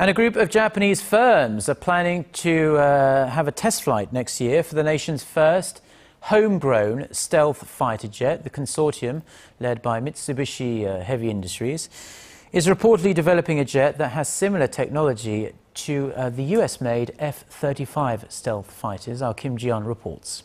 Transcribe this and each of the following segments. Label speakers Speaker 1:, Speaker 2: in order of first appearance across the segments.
Speaker 1: And a group of Japanese firms are planning to uh, have a test flight next year for the nation's first homegrown stealth fighter jet. The consortium, led by Mitsubishi uh, Heavy Industries, is reportedly developing a jet that has similar technology to uh, the US made F 35 stealth fighters. Our Kim Ji-yeon reports.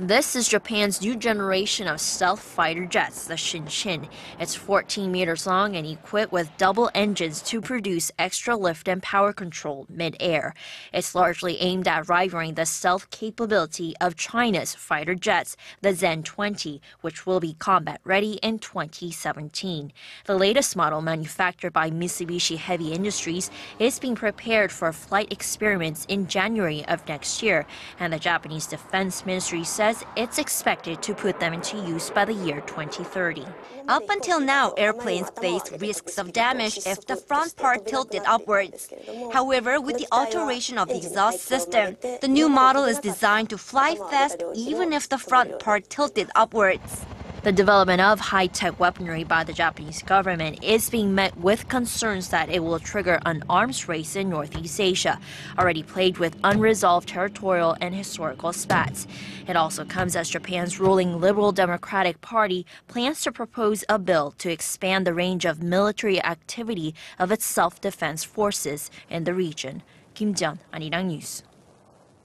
Speaker 2: This is Japan's new generation of stealth fighter jets, the Shinshin. It's 14 meters long and equipped with double engines to produce extra lift and power control mid-air. It's largely aimed at rivaling the stealth capability of China's fighter jets, the J 20, which will be combat ready in 2017. The latest model, manufactured by Mitsubishi Heavy Industries, is being prepared for flight experiments in January of next year, and the Japanese Defense Ministry says says it's expected to put them into use by the year 2030.
Speaker 3: Up until now, airplanes faced risks of damage if the front part tilted upwards. However, with the alteration of the exhaust system, the new model is designed to fly fast even if the front part tilted upwards.
Speaker 2: The development of high-tech weaponry by the Japanese government is being met with concerns that it will trigger an arms race in Northeast Asia, already plagued with unresolved territorial and historical spats. It also comes as Japan's ruling Liberal Democratic Party plans to propose a bill to expand the range of military activity of its self-defense forces in the region. Kim Ji-yeon, Arirang News.